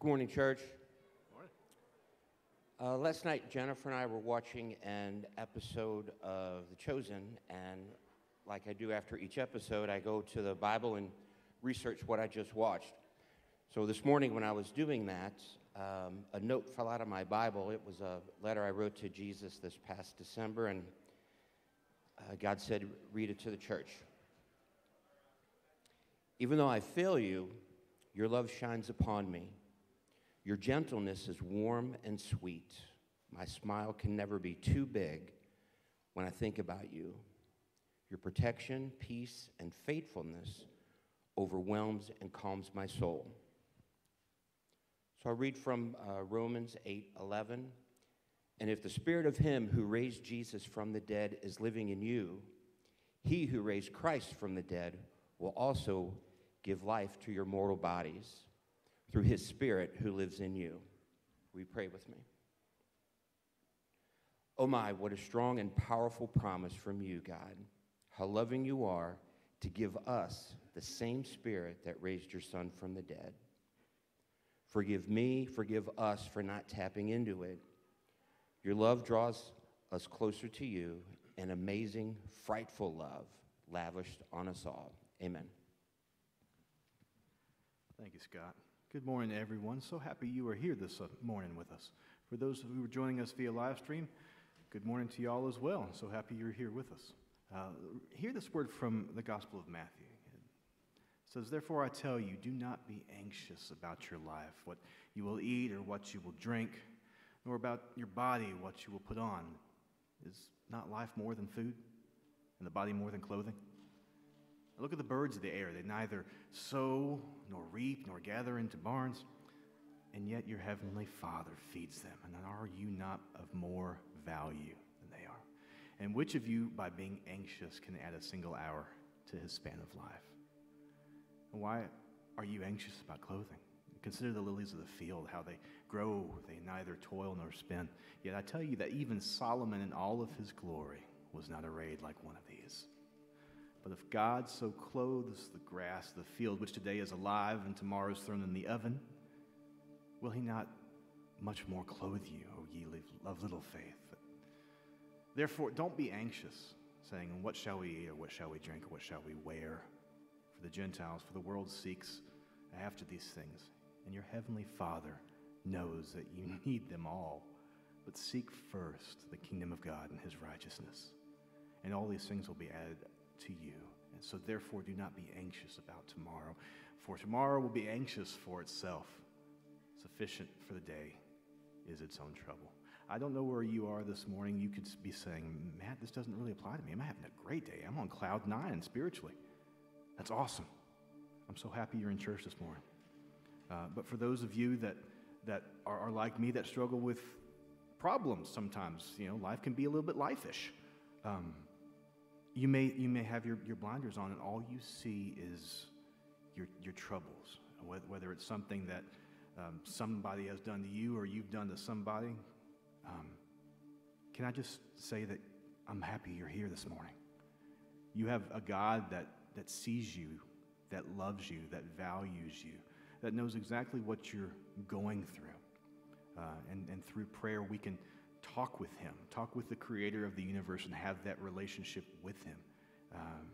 Good morning, church. Good Uh, last night, Jennifer and I were watching an episode of The Chosen, and like I do after each episode, I go to the Bible and research what I just watched. So this morning, when I was doing that, um, a note fell out of my Bible. It was a letter I wrote to Jesus this past December, and uh, God said, Read it to the church. Even though I fail you, your love shines upon me. Your gentleness is warm and sweet. My smile can never be too big when I think about you. Your protection, peace, and faithfulness overwhelms and calms my soul. So I read from uh, Romans 8 11. And if the spirit of him who raised Jesus from the dead is living in you, he who raised Christ from the dead will also give life to your mortal bodies through his Spirit who lives in you. We pray with me? Oh my, what a strong and powerful promise from you, God. How loving you are to give us the same Spirit that raised your Son from the dead. Forgive me, forgive us for not tapping into it. Your love draws us closer to you, an amazing, frightful love lavished on us all. Amen. Thank you, Scott. Good morning, everyone. So happy you are here this uh, morning with us. For those who are joining us via live stream, good morning to you all as well. So happy you're here with us. Uh, hear this word from the Gospel of Matthew. It says, Therefore I tell you, do not be anxious about your life, what you will eat or what you will drink, nor about your body, what you will put on. Is not life more than food, and the body more than clothing? Look at the birds of the air. They neither sow, nor reap, nor gather into barns, and yet your heavenly Father feeds them. And are you not of more value than they are? And which of you, by being anxious, can add a single hour to his span of life? And why are you anxious about clothing? Consider the lilies of the field, how they grow, they neither toil nor spin. Yet I tell you that even Solomon in all of his glory was not arrayed like one of these. But if God so clothes the grass the field, which today is alive and tomorrow is thrown in the oven, will he not much more clothe you, O ye of little faith? Therefore, don't be anxious, saying, What shall we eat, or what shall we drink, or what shall we wear? For the Gentiles, for the world seeks after these things, and your heavenly Father knows that you need them all. But seek first the kingdom of God and his righteousness, and all these things will be added to you. And so, therefore, do not be anxious about tomorrow, for tomorrow will be anxious for itself. Sufficient for the day is its own trouble. I don't know where you are this morning. You could be saying, Matt, this doesn't really apply to me. I'm having a great day. I'm on cloud nine spiritually. That's awesome. I'm so happy you're in church this morning. Uh, but for those of you that, that are, are like me that struggle with problems sometimes, you know, life can be a little bit life-ish. Um, you may, you may have your, your blinders on, and all you see is your, your troubles, whether it's something that um, somebody has done to you or you've done to somebody. Um, can I just say that I'm happy you're here this morning? You have a God that, that sees you, that loves you, that values you, that knows exactly what you're going through. Uh, and, and through prayer, we can talk with Him, talk with the creator of the universe, and have that relationship with Him. Um,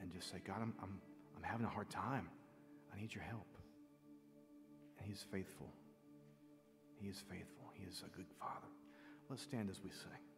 and just say, God, I'm, I'm, I'm having a hard time. I need your help. And He's faithful. He is faithful. He is a good Father. Let's stand as we sing.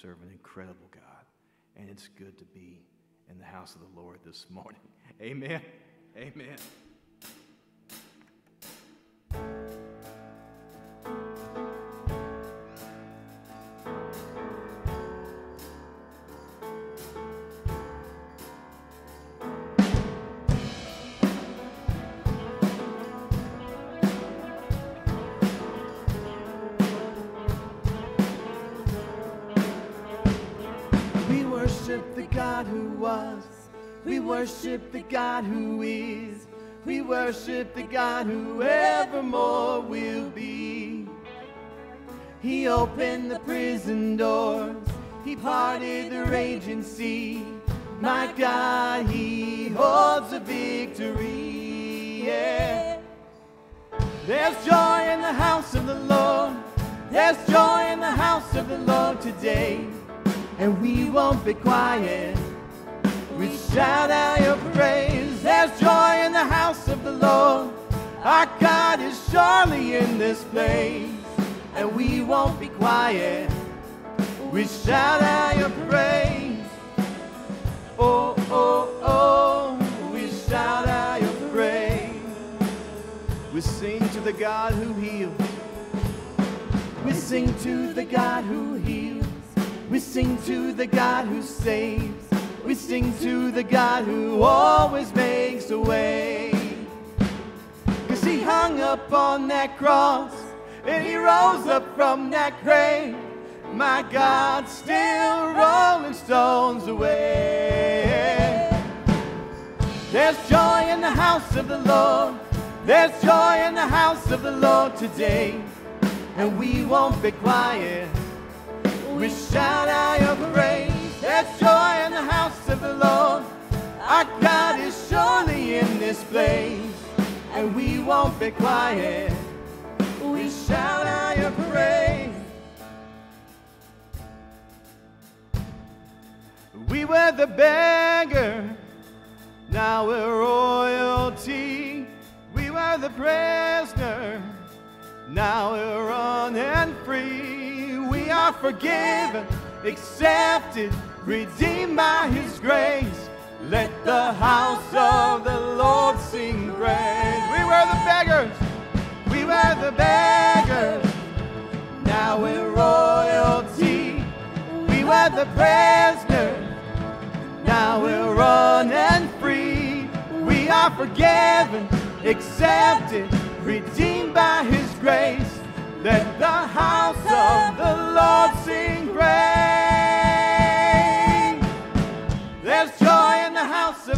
serve an incredible God. And it's good to be in the house of the Lord this morning. Amen. Amen. was. We worship the God who is. We worship the God who evermore will be. He opened the prison doors. He parted the raging sea. My God, He holds the victory. Yeah. There's joy in the house of the Lord. There's joy in the house of the Lord today. And we won't be quiet. We shout out your praise. There's joy in the house of the Lord. Our God is surely in this place. And we won't be quiet. We shout out your praise. Oh, oh, oh. We shout out your praise. We sing to the God who heals. We sing to the God who heals. We sing to the God who saves. We sing to the God who always makes a way. Cause he hung up on that cross and he rose up from that grave. My God, still rolling stones away. There's joy in the house of the Lord. There's joy in the house of the Lord today. And we won't be quiet. We shout out your praise. There's joy in the house of the Lord. Our God is surely in this place. And we won't be quiet. We shout out your praise. We were the beggar, now we're royalty. We were the prisoner, now we're running free. We are forgiven, accepted, redeemed by His grace. Let the house of the Lord sing praise. We were the beggars, we were the beggars, now we're royalty. We were the prisoners. Now we're running free. We are forgiven, accepted, redeemed by His grace. Let the house of the Lord sing praise.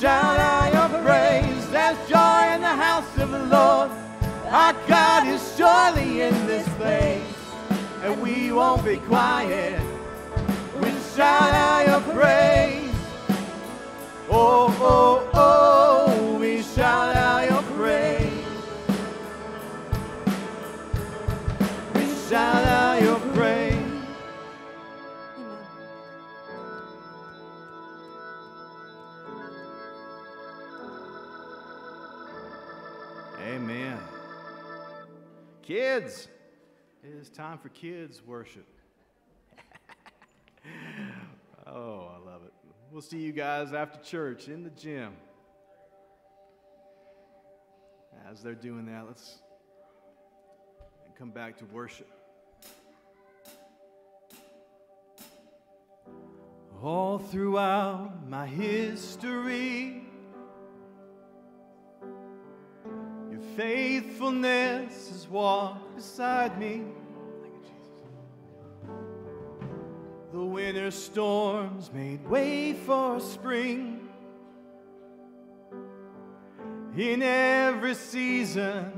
Shout out your praise. There's joy in the house of the Lord. Our God is surely in this place, and we won't be quiet. We shout out your praise. Oh, oh, oh, we shout out your praise. We shout out Kids, it is time for kids worship. oh, I love it. We'll see you guys after church in the gym. As they're doing that, let's come back to worship. All throughout my history, faithfulness has walked beside me. The winter storms made way for spring. In every season,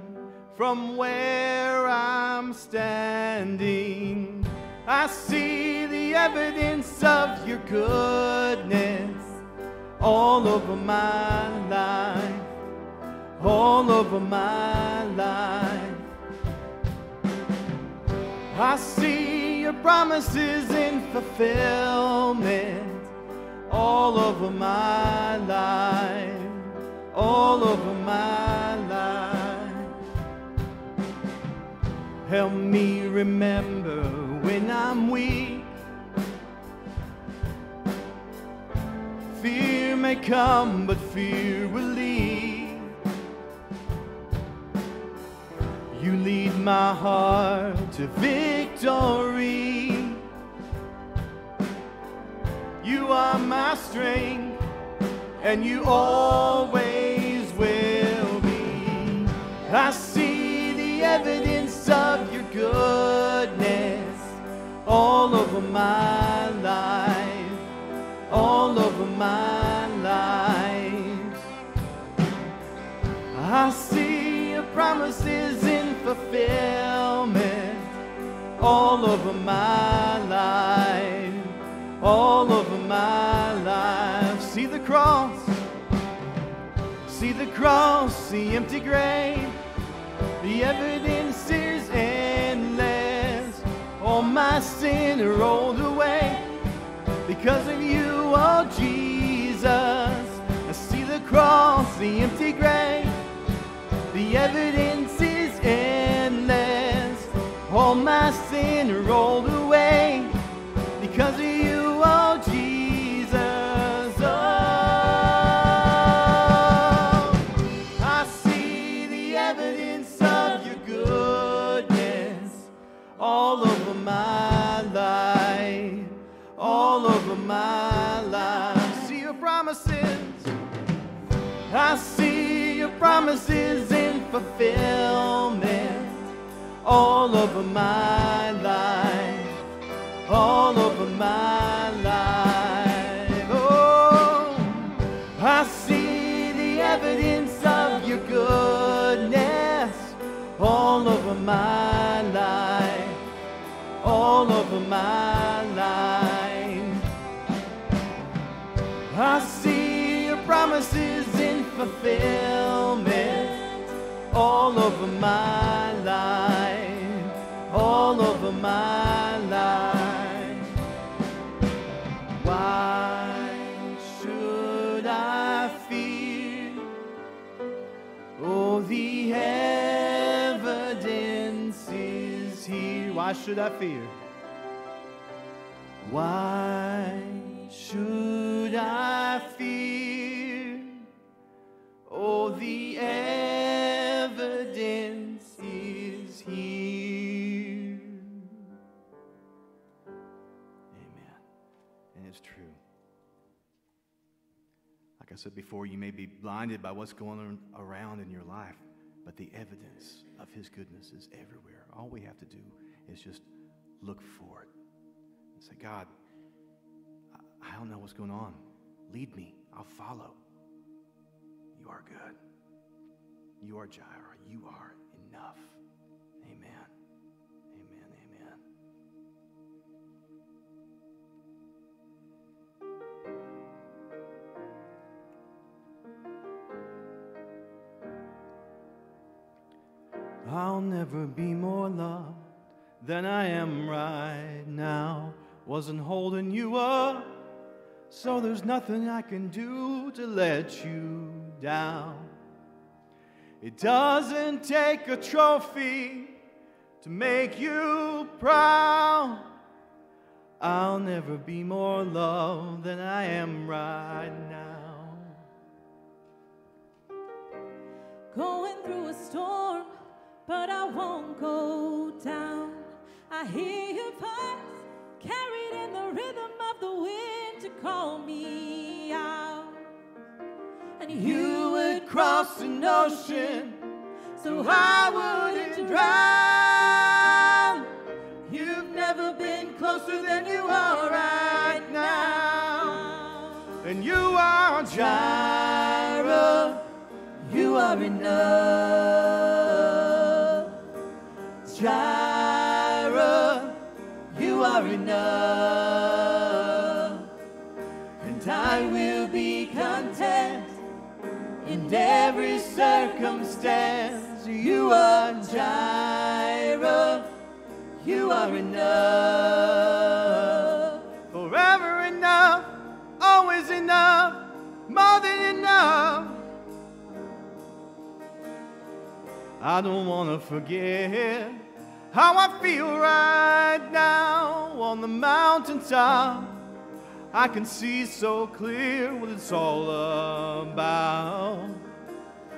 from where I'm standing, I see the evidence of your goodness all over my life, all over my life. I see your promises in fulfillment all over my life, all over my life. Help me remember when I'm weak. Fear may come, but fear will leave. You lead my heart to victory. You are my strength, and you always will be. I see the evidence of your goodness all over my life, all over my life. I see your promises fulfillment all over my life, all over my life. See the cross, see the cross, the empty grave. The evidence is endless. All my sin rolled away because of you, oh Jesus. I see the cross, the empty grave. The the evidence sin rolled away because of you, oh Jesus. Oh, I see the evidence of your goodness all over my life, all over my life. I see your promises. I see your promises in fulfillment all over my my life. Oh, I see the evidence of your goodness all over my life, all over my life. I see your promises in fulfillment all over my life, all over my life. The evidence is here. Why should I fear? Why should I fear? Oh, the evidence is here. Amen. And it's true. Like I said before, you may be blinded by what's going on around in your life, but the evidence of His goodness is everywhere. All we have to do is just look for it and say, God, I- don't know what's going on. Lead me. I'll follow. You are good. You are Jireh. You are enough. I'll never be more loved than I am right now. Wasn't holding you up, so there's nothing I can do to let you down. It doesn't take a trophy to make you proud. I'll never be more loved than I am right now. Going through a storm, but I won't go down. I hear your voice carried in the rhythm of the wind to call me out. And You would cross an ocean so I wouldn't drown. You've never been closer than you are right now. And you are Jireh. You are enough. Jireh. You are enough. And I will be content in every circumstance. You are Jireh. You are enough. Forever enough. Always enough. More than enough. I don't want to forget how I feel right now on the mountaintop. I can see so clear what it's all about.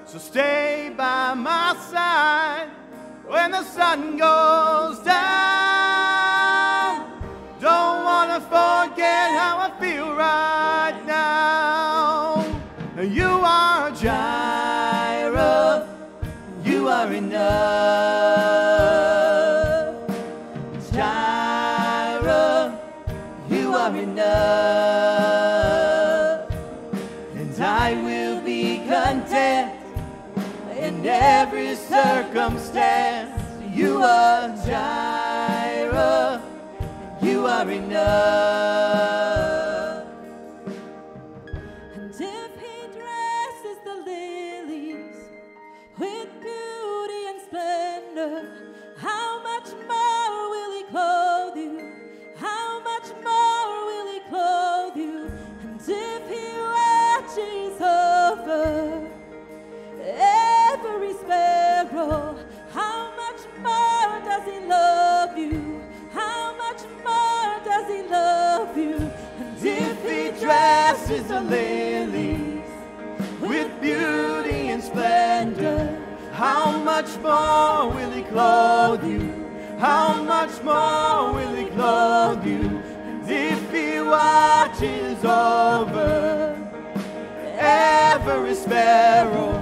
So stay by my side when the sun goes down. Don't want to forget how I feel right now. You are Jireh. You are enough. Jireh. You are enough. And I will be content in every circumstance. You are Jireh. You are enough. Dresses the lilies with beauty and splendor, how much more will he clothe you? How much more will he clothe you? And if he watches over every sparrow,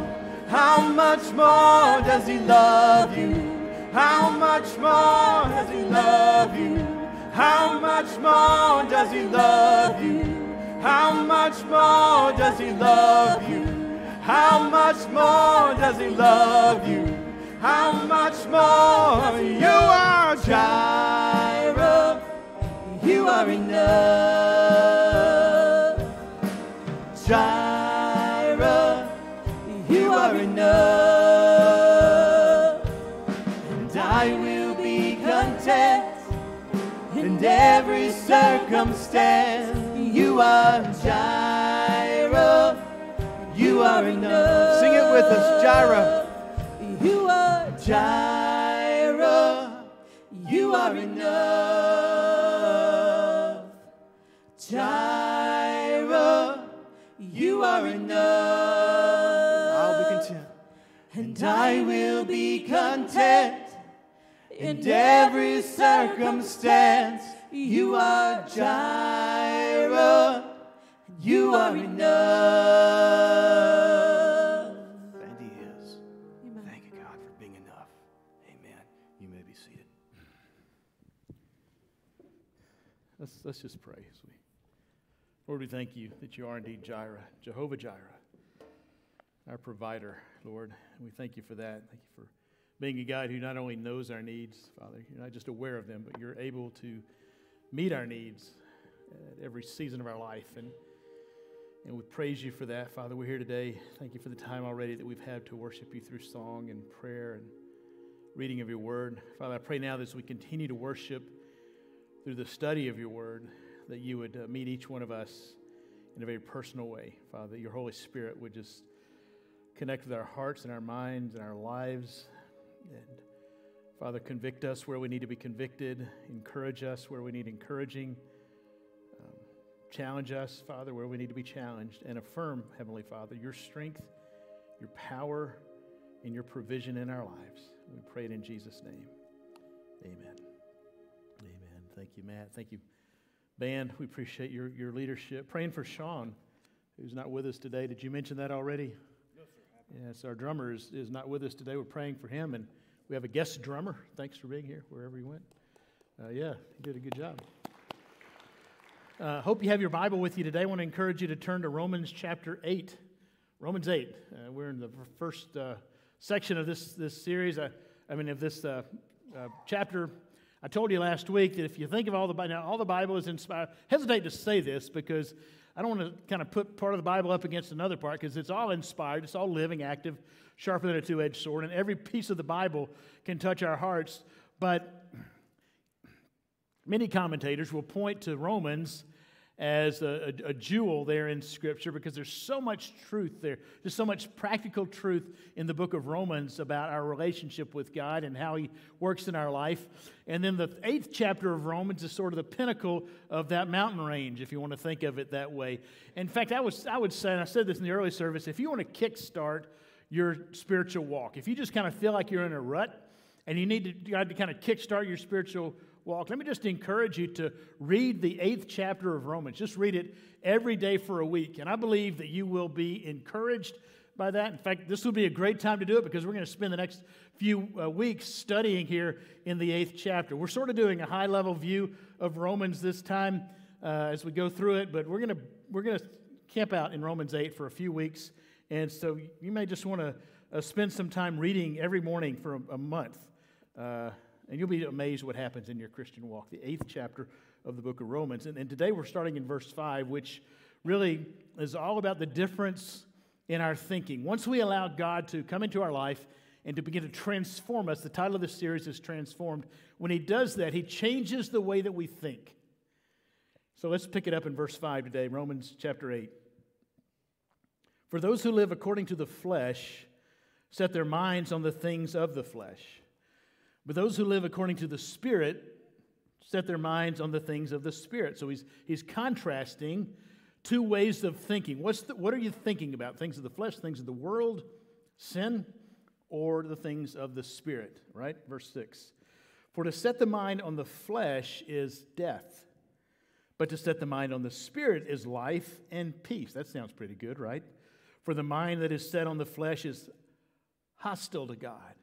how much more does he love you? How much more does he love you? How much more does he love you? How much more does he love you? How much more does he love you? How much more? You are Jireh. You are enough. Jireh. You are enough. And I will be content in every circumstance. You are Jireh. You are enough. Sing it with us, Jireh. You are Jireh. You are enough. Jireh. You are enough. I'll be content. And I will be content in every circumstance. You are Jireh. You are enough. And He is. Amen. Thank you, God, for being enough. Amen. You may be seated. Let's, let's just pray as we. Lord, we thank you that you are indeed Jireh, Jehovah Jireh, our provider, Lord. And we thank you for that. Thank you for being a God who not only knows our needs, Father, you're not just aware of them, but you're able to meet our needs at every season of our life. And, and we praise you for that, Father. We're here today. Thank you for the time already that we've had to worship you through song and prayer and reading of your word. Father, I pray now that as we continue to worship through the study of your word, that you would uh, meet each one of us in a very personal way, Father, that your Holy Spirit would just connect with our hearts and our minds and our lives. And Father, convict us where we need to be convicted, encourage us where we need encouraging, um, challenge us, Father, where we need to be challenged, and affirm, Heavenly Father, your strength, your power, and your provision in our lives. We pray it in Jesus' name. Amen. Amen. Thank you, Matt. Thank you, band. We appreciate your, your leadership. Praying for Sean, who's not with us today. Did you mention that already? No, sir. Yes, our drummer is, is not with us today. We're praying for him, and we have a guest drummer. Thanks for being here, wherever you went. Uh, yeah, you did a good job. Uh, hope you have your Bible with you today. I want to encourage you to turn to Romans chapter 8. Romans 8. Uh, we're in the first uh, section of this, this series. I, I mean, of this uh, uh, chapter. I told you last week that if you think of all the Bible, now all the Bible is inspired. Hesitate to say this because I don't want to kind of put part of the Bible up against another part because it's all inspired, it's all living, active, sharper than a two edged sword, and every piece of the Bible can touch our hearts. But many commentators will point to Romans as a, a, a, jewel there in Scripture because there's so much truth there. There's so much practical truth in the book of Romans about our relationship with God and how He works in our life. And then the eighth chapter of Romans is sort of the pinnacle of that mountain range, if you want to think of it that way. In fact, I, was, I would say, and I said this in the early service, if you want to kickstart your spiritual walk, if you just kind of feel like you're in a rut and you need to, God to kind of kickstart your spiritual walk, let me just encourage you to read the eighth chapter of Romans. Just read it every day for a week. And I believe that you will be encouraged by that. In fact, this will be a great time to do it because we're going to spend the next few uh, weeks studying here in the eighth chapter. We're sort of doing a high level view of Romans this time uh, as we go through it, but we're going to we're going to camp out in Romans 8 for a few weeks. And so you may just want to uh, spend some time reading every morning for a, a month. And you'll be amazed what happens in your Christian walk. The eighth chapter of the book of Romans. And, and, today we're starting in verse 5, which really is all about the difference in our thinking. Once we allow God to come into our life and to begin to transform us, the title of this series is Transformed. When He does that, He changes the way that we think. So let's pick it up in verse 5 today, Romans chapter 8. For those who live according to the flesh set their minds on the things of the flesh But those who live according to the Spirit set their minds on the things of the Spirit. So he's, he's contrasting two ways of thinking. What's the, what are you thinking about? Things of the flesh, things of the world, sin, or the things of the Spirit, right? Verse 6. For to set the mind on the flesh is death, but to set the mind on the Spirit is life and peace. That sounds pretty good, right? For the mind that is set on the flesh is hostile to God.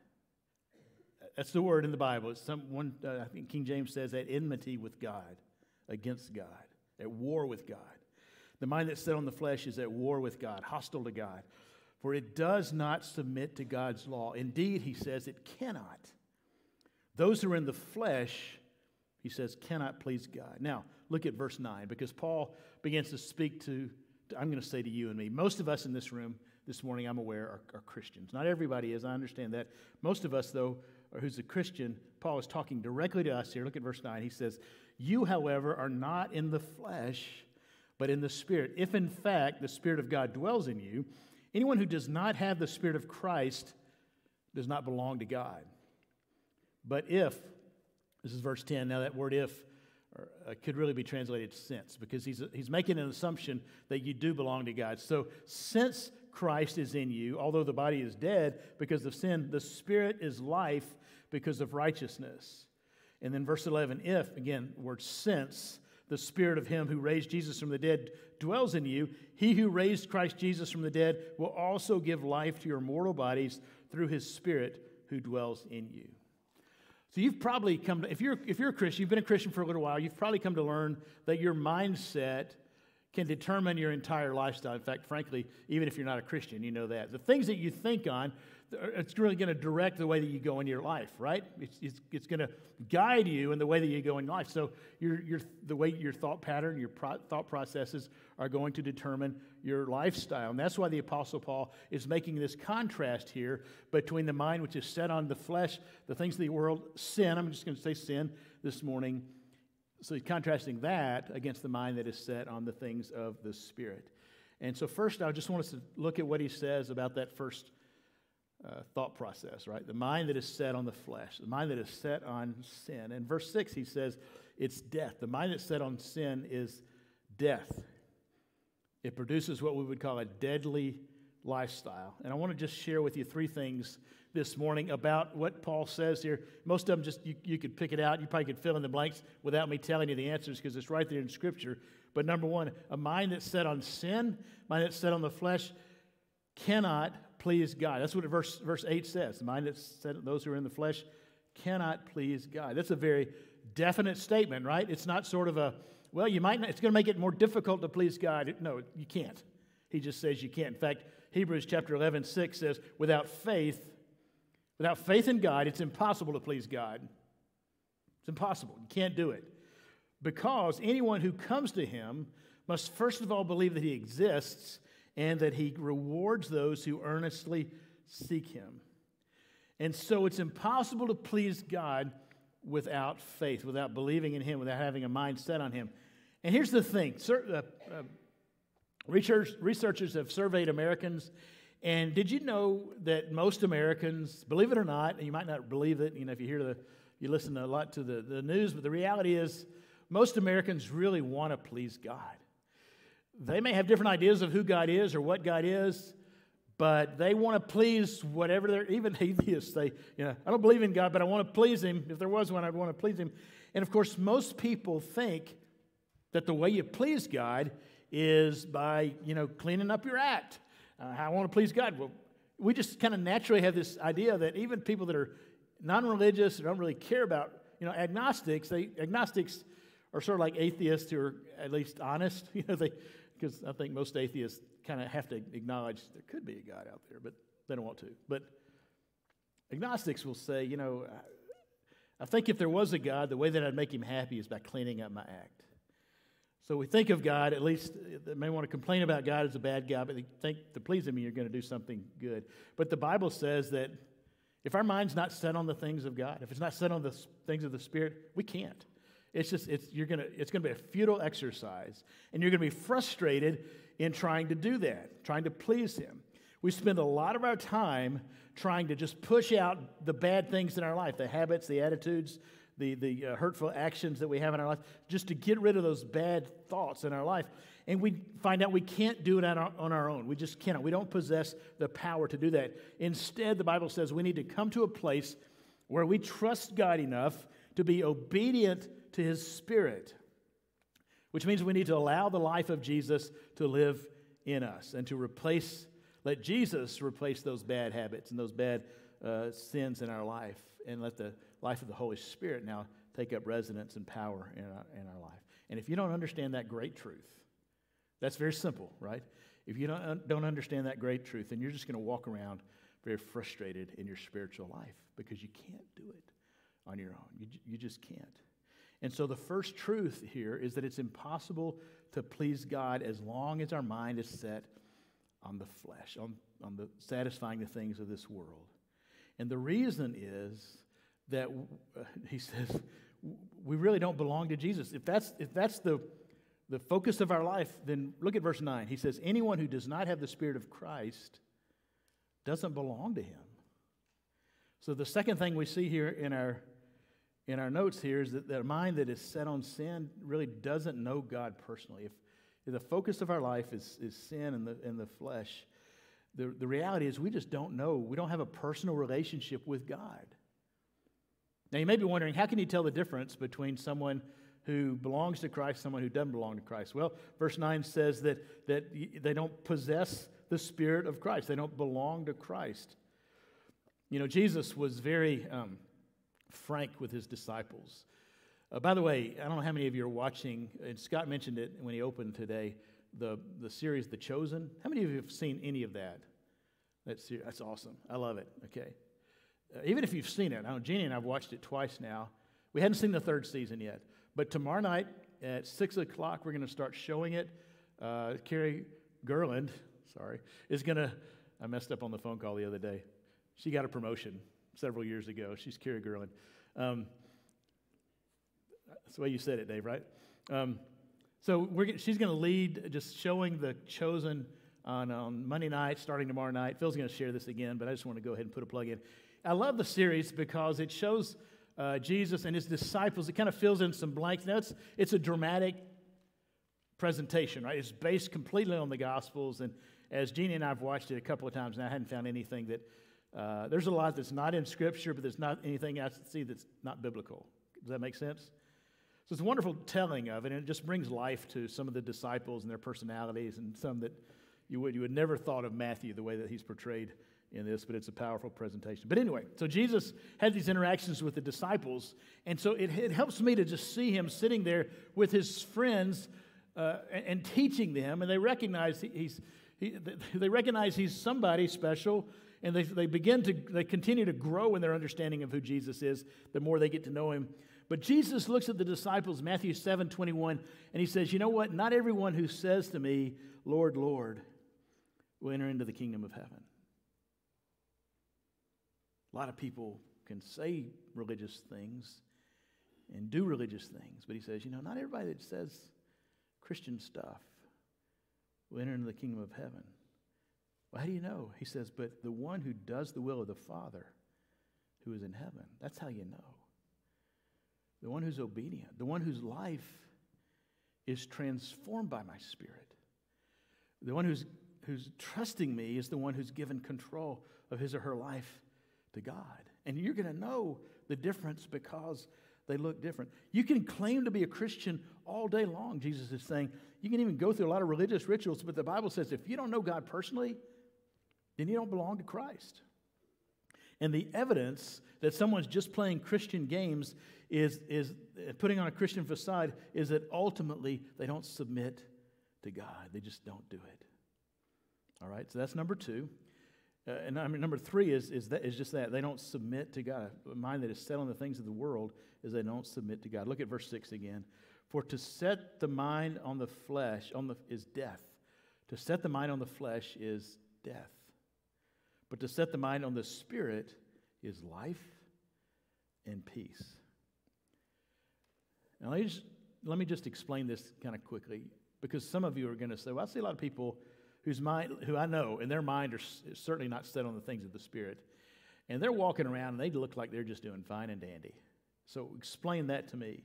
That's the word in the Bible. It's some, one, uh, I think King James says at enmity with God, against God, at war with God. The mind that's set on the flesh is at war with God, hostile to God. For it does not submit to God's law. Indeed, he says it cannot. Those who are in the flesh, he says, cannot please God. Now, look at verse 9, because Paul begins to speak to, to I'm going to say to you and me. Most of us in this room this morning, I'm aware, are, are Christians. Not everybody is, I understand that. Most of us, though, who's a Christian, Paul is talking directly to us here. Look at verse 9. He says, You, however, are not in the flesh, but in the Spirit. If in fact the Spirit of God dwells in you, anyone who does not have the Spirit of Christ does not belong to God. But if, this is verse 10, now that word if uh, could really be translated since, because he's, he's making an assumption that you do belong to God. So since Christ is in you, although the body is dead because of sin, the Spirit is life because of righteousness. And then verse 11, if, again, word since, the Spirit of Him who raised Jesus from the dead dwells in you, He who raised Christ Jesus from the dead will also give life to your mortal bodies through His Spirit who dwells in you. So you've probably come to, if you're, if you're a Christian, you've been a Christian for a little while, you've probably come to learn that your mindset can determine your entire lifestyle. In fact, frankly, even if you're not a Christian, you know that. The things that you think on, it's really going to direct the way that you go in your life, right? It's, it's, it's going to guide you in the way that you go in life. So your, your, the way your thought pattern, your pro, thought processes are going to determine your lifestyle. And that's why the Apostle Paul is making this contrast here between the mind which is set on the flesh, the things of the world, sin. I'm just going to say sin this morning so he's contrasting that against the mind that is set on the things of the Spirit. And so, first, I just want us to look at what he says about that first uh, thought process, right? The mind that is set on the flesh, the mind that is set on sin. In verse 6, he says it's death. The mind that's set on sin is death. It produces what we would call a deadly lifestyle. And I want to just share with you three things this morning about what Paul says here. Most of them just, you, you could pick it out. You probably could fill in the blanks without me telling you the answers because it's right there in Scripture. But number one, a mind that's set on sin, mind that's set on the flesh, cannot please God. That's what verse, verse 8 says. The mind that's said those who are in the flesh cannot please God. That's a very definite statement, right? It's not sort of a, well, you might not, it's going to make it more difficult to please God. No, you can't. He just says you can't. In fact, Hebrews chapter 11, 6 says, without faith, Without faith in God, it's impossible to please God. It's impossible. You can't do it. Because anyone who comes to him must first of all believe that he exists and that he rewards those who earnestly seek him. And so it's impossible to please God without faith, without believing in him, without having a mind set on him. And here's the thing uh, uh, researchers have surveyed Americans and did you know that most Americans, believe it or not, and you might not believe it, you know, if you hear the, you listen a lot to the, the news, but the reality is most Americans really want to please God. They may have different ideas of who God is or what God is, but they want to please whatever they're, even atheists they, you know, I don't believe in God, but I want to please Him. If there was one, I'd want to please Him. And of course, most people think that the way you please God is by, you know, cleaning up your act uh, I want to please God. Well, we just kind of naturally have this idea that even people that are non-religious or don't really care about, you know, agnostics, they agnostics are sort of like atheists who are at least honest, you know, they because I think most atheists kind of have to acknowledge there could be a God out there, but they don't want to. But agnostics will say, you know, I think if there was a God, the way that I'd make him happy is by cleaning up my act. So we think of God, at least they may want to complain about God as a bad guy, but they think to please Him, you're going to do something good. But the Bible says that if our mind's not set on the things of God, if it's not set on the things of the Spirit, we can't. It's just it's you're gonna it's gonna be a futile exercise, and you're gonna be frustrated in trying to do that, trying to please Him. We spend a lot of our time trying to just push out the bad things in our life, the habits, the attitudes, the, the uh, hurtful actions that we have in our life, just to get rid of those bad thoughts in our life. And we find out we can't do it on our, on our own. We just cannot. We don't possess the power to do that. Instead, the Bible says we need to come to a place where we trust God enough to be obedient to His Spirit, which means we need to allow the life of Jesus to live in us and to replace, let Jesus replace those bad habits and those bad uh, sins in our life, and let the life of the Holy Spirit now take up residence and power in our, in our life. And if you don't understand that great truth, that's very simple, right? If you don't, don't understand that great truth, then you're just going to walk around very frustrated in your spiritual life because you can't do it on your own. You, you just can't. And so the first truth here is that it's impossible to please God as long as our mind is set on the flesh, on, on the satisfying the things of this world. And the reason is that uh, he says we really don't belong to Jesus. If that's, if that's the, the focus of our life, then look at verse 9. He says, Anyone who does not have the Spirit of Christ doesn't belong to him. So the second thing we see here in our in our notes here is that the mind that is set on sin really doesn't know God personally. If, if the focus of our life is, is sin and the, and the flesh, the, the reality is we just don't know. We don't have a personal relationship with God. Now, you may be wondering, how can you tell the difference between someone who belongs to Christ, someone who doesn't belong to Christ? Well, verse 9 says that, that they don't possess the Spirit of Christ, they don't belong to Christ. You know, Jesus was very um, frank with his disciples. Uh, by the way, I don't know how many of you are watching, and Scott mentioned it when he opened today, the, the series The Chosen. How many of you have seen any of that? That's, that's awesome. I love it. Okay. Uh, even if you've seen it, I know Jeannie and I have watched it twice now. We hadn't seen the third season yet. But tomorrow night at 6 o'clock, we're going to start showing it. Uh, Carrie Gerland, sorry, is going to, I messed up on the phone call the other day. She got a promotion several years ago. She's Carrie Gerland. Um, that's the way you said it, Dave, right? Um, so she's going to lead just showing the chosen on, on Monday night, starting tomorrow night. Phil's going to share this again, but I just want to go ahead and put a plug in. I love the series because it shows uh, Jesus and his disciples. It kind of fills in some blanks. Now, it's, it's a dramatic presentation, right? It's based completely on the Gospels. And as Jeannie and I have watched it a couple of times now, I hadn't found anything that, uh, there's a lot that's not in Scripture, but there's not anything I see that's not biblical. Does that make sense? So it's a wonderful telling of it, and it just brings life to some of the disciples and their personalities, and some that you would, you would never thought of Matthew the way that he's portrayed in this, but it's a powerful presentation. But anyway, so Jesus had these interactions with the disciples, and so it, it helps me to just see him sitting there with his friends uh, and, teaching them, and they recognize he, he's he, they recognize he's somebody special, and they, they begin to they continue to grow in their understanding of who Jesus is. The more they get to know him. But Jesus looks at the disciples, Matthew 7 21, and he says, You know what? Not everyone who says to me, Lord, Lord, will enter into the kingdom of heaven. A lot of people can say religious things and do religious things, but he says, you know, not everybody that says Christian stuff will enter into the kingdom of heaven. Well, how do you know? He says, but the one who does the will of the Father who is in heaven, that's how you know. The one who's obedient, the one whose life is transformed by my spirit. The one who's, who's trusting me is the one who's given control of his or her life to God. And you're going to know the difference because they look different. You can claim to be a Christian all day long, Jesus is saying. You can even go through a lot of religious rituals, but the Bible says if you don't know God personally, then you don't belong to Christ. And the evidence that someone's just playing Christian games is, is putting on a Christian facade is that ultimately they don't submit to God. They just don't do it. All right, so that's number two. Uh, and I mean, number three is, is, that, is just that. They don't submit to God. A mind that is set on the things of the world is they don't submit to God. Look at verse 6 again. For to set the mind on the flesh on the, is death. To set the mind on the flesh is death. But to set the mind on the spirit is life and peace. Now, let me just, let me just explain this kind of quickly because some of you are going to say, well, I see a lot of people whose mind, who I know, in their mind are certainly not set on the things of the Spirit. And they're walking around and they look like they're just doing fine and dandy. So explain that to me.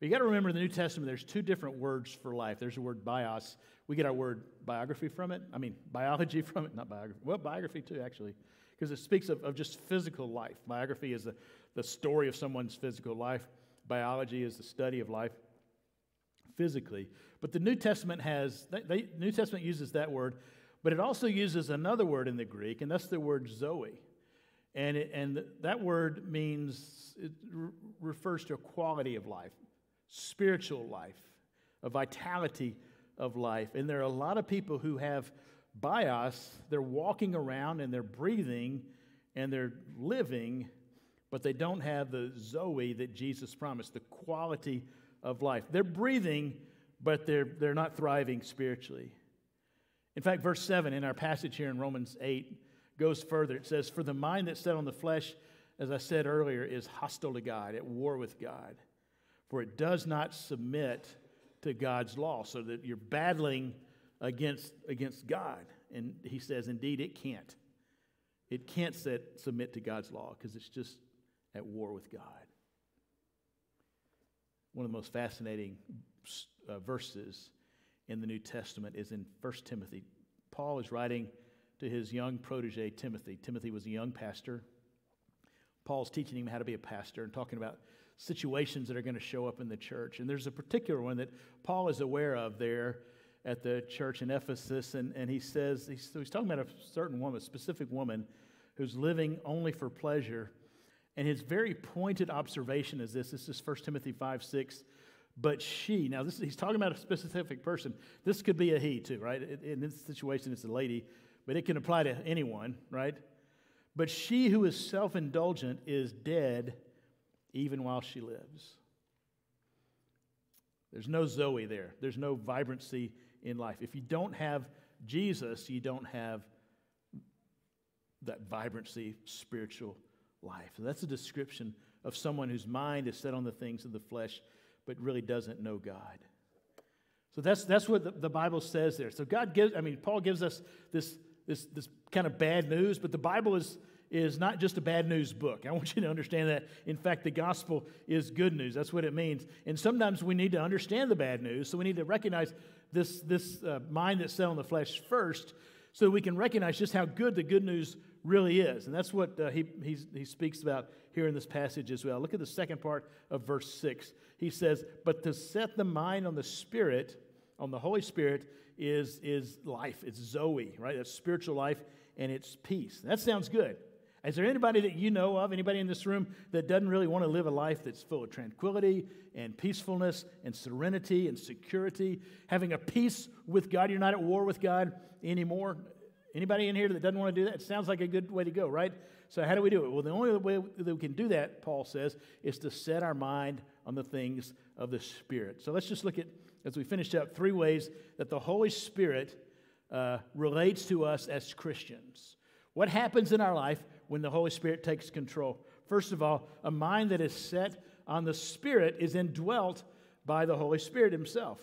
Well, you got to remember in the New Testament, there's two different words for life. There's the word bios. We get our word biography from it. I mean, biology from it, not biography. Well, biography too, actually, because it speaks of, of just physical life. Biography is the, the story of someone's physical life, biology is the study of life physically. But the New Testament has, New Testament uses that word, but it also uses another word in the Greek, and that's the word zoe. And, it, and that word means, it re- refers to a quality of life, spiritual life, a vitality of life. And there are a lot of people who have bios, they're walking around and they're breathing and they're living, but they don't have the Zoe that Jesus promised, the quality of life. They're breathing, but they're, they're not thriving spiritually. In fact, verse 7 in our passage here in Romans 8 goes further. It says, For the mind that's set on the flesh, as I said earlier, is hostile to God, at war with God. For it does not submit to God's law, so that you're battling against, against God. And he says, Indeed, it can't. It can't set, submit to God's law because it's just at war with God one of the most fascinating uh, verses in the New Testament is in 1 Timothy. Paul is writing to his young protege, Timothy. Timothy was a young pastor. Paul's teaching him how to be a pastor and talking about situations that are going to show up in the church. And there's a particular one that Paul is aware of there at the church in Ephesus. And, and he says, he's, he's talking about a certain woman, a specific woman who's living only for pleasure and his very pointed observation is this this is 1 Timothy 5 6. But she, now this, he's talking about a specific person. This could be a he too, right? In this situation, it's a lady, but it can apply to anyone, right? But she who is self indulgent is dead even while she lives. There's no Zoe there, there's no vibrancy in life. If you don't have Jesus, you don't have that vibrancy, spiritual life. So that's a description of someone whose mind is set on the things of the flesh, but really doesn't know God. So that's, that's what the, the Bible says there. So God gives, I mean, Paul gives us this, this, this kind of bad news, but the Bible is, is not just a bad news book. I want you to understand that. In fact, the gospel is good news. That's what it means. And sometimes we need to understand the bad news, so we need to recognize this, this uh, mind that's set on the flesh first, so we can recognize just how good the good news really is. And that's what uh, he, he speaks about here in this passage as well. Look at the second part of verse 6. He says, But to set the mind on the Spirit, on the Holy Spirit, is, is life. It's Zoe, right? That's spiritual life and it's peace. That sounds good. Is there anybody that you know of, anybody in this room, that doesn't really want to live a life that's full of tranquility and peacefulness and serenity and security? Having a peace with God. You're not at war with God anymore. Anybody in here that doesn't want to do that? It sounds like a good way to go, right? So, how do we do it? Well, the only way that we can do that, Paul says, is to set our mind on the things of the Spirit. So, let's just look at, as we finish up, three ways that the Holy Spirit uh, relates to us as Christians. What happens in our life when the Holy Spirit takes control? First of all, a mind that is set on the Spirit is indwelt by the Holy Spirit Himself.